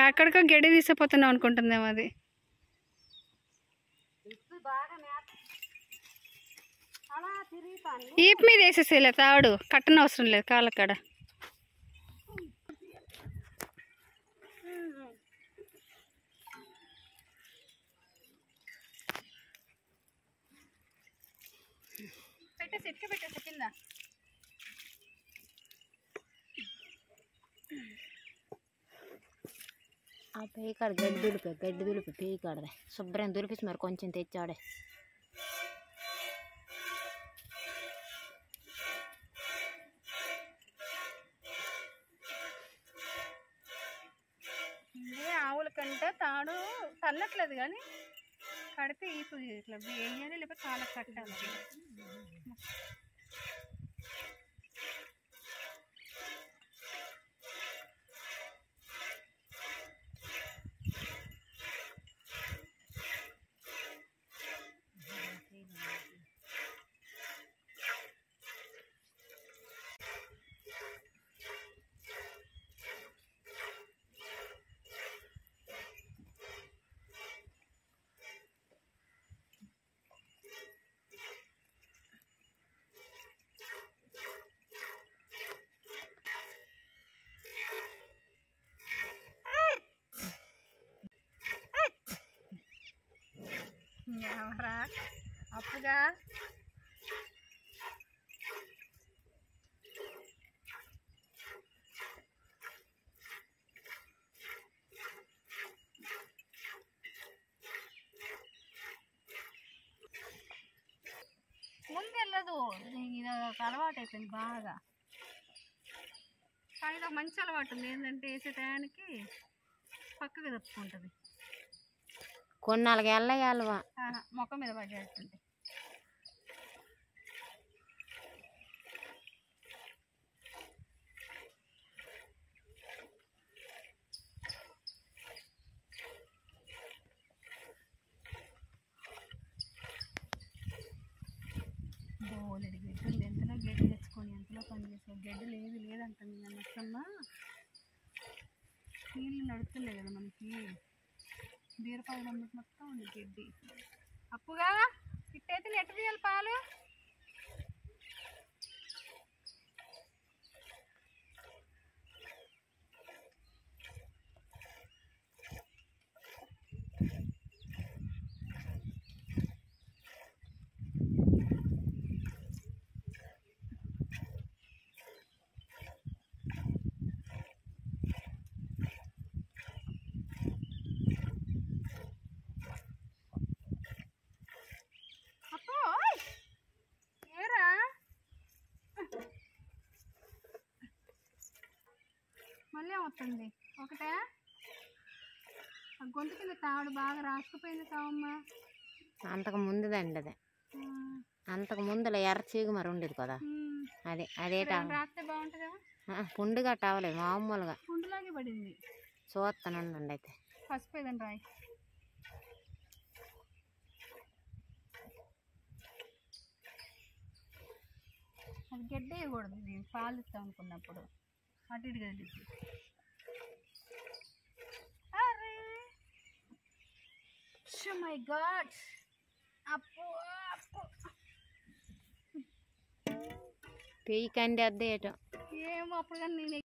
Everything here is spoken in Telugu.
ఎక్కడికో గడి తీసుకుపోతున్నావు అనుకుంటుందేమో అది. అలా ఈపు మీద వేసేసేలే తాడు. కట్టన అవసరం లేదు కాళ్ళకాడ. పెట్టేసి ఇటుక పెట్టేసి కింద. ఆ పేకాడు గడ్డి దులిపే గడ్డి దులిపి పేకాడదే శుభ్రం దులిపిసి మరి కొంచెం తెచ్చాడే. ఆవుల కంటే తాడు తల్లట్లేదు కానీ కడితే ఈపు ఇట్లా వేయాలి లేకపోతే కాళ్ళకి కట్టాలి. ఎవరా అప్పుగా ముందు వెళ్ళదు ఇది ఒక అలవాటు అయిపోయింది బాగా కానీ ఇది ఒక మంచి అలవాటు ఉంది ఏంటంటే వేసే టయానికి పక్కకు తప్పుకుంటుంది కొన్నాళ్ళకి వెళ్ళగలవా ఆహా, మొఖం మీద పడేస్తుంది బోలెడు గడ్డలు ఎంతలో గడ్డి తెచ్చుకొని ఎంతలో పని చేసే గడ్డలు ఏది లేదంటుంది నన్ను నీళ్ళు నడుస్తున్నాయి కదా మనకి. బీరపాలు అమ్మటి మొత్తం ఉంది గడ్డి అప్పుగా ఇట్టయితే ఎట్టు తీయాలి పాలు. మళ్ళీ వస్తుంది ఒకటే? ఆ గొంతు కింద తాడు బాగా రాసుకుపోయింది కావమ్మా అంతకు ముందుదండి అది. అంతకు ముందులో ఎర్ర చీగు మరి ఉండేది కదా. అదే అదే టా- రాస్తే బాగుంటుందా? పుండుగా టవలేదు మామూలుగా. గుండులాగే పడింది. చూస్తానండి అయితే. పసుపు ఏదండి రాయి. అది గడ్డ వేయకూడదు ఇది పాలు ఇస్తాం అనుకున్నప్పుడు. అటు ఇటు కదిలింది అరే! My god! అప్పు అప్పు పెయ్యి కండి అద్దేయటం ఏమో అప్పుడు కానీ నేను